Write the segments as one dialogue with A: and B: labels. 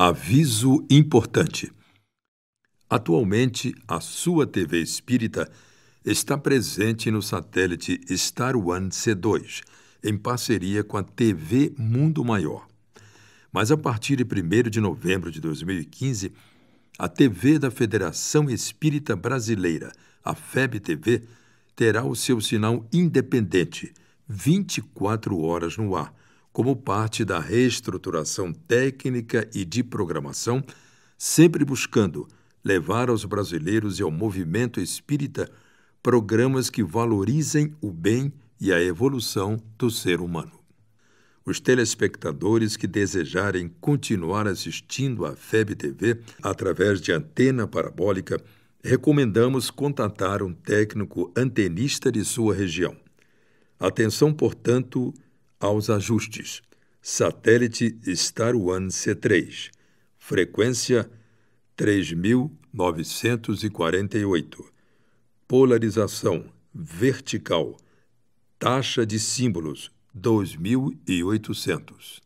A: Aviso importante. Atualmente, a sua TV Espírita está presente no satélite Star One C2, em parceria com a TV Mundo Maior. Mas a partir de 1 de novembro de 2015, a TV da Federação Espírita Brasileira, a FEB TV, terá o seu sinal independente, 24 horas no ar, como parte da reestruturação técnica e de programação, sempre buscando levar aos brasileiros e ao movimento espírita programas que valorizem o bem e a evolução do ser humano. Os telespectadores que desejarem continuar assistindo à FEB TV através de antena parabólica, recomendamos contatar um técnico antenista de sua região. Atenção, portanto, aos ajustes. Satélite Star One C3, frequência 3948. Polarização vertical. Taxa de símbolos 2800.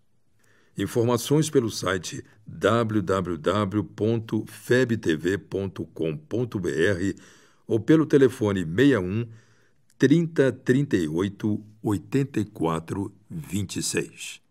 A: Informações pelo site www.febtv.com.br ou pelo telefone 61 30 38 84 26.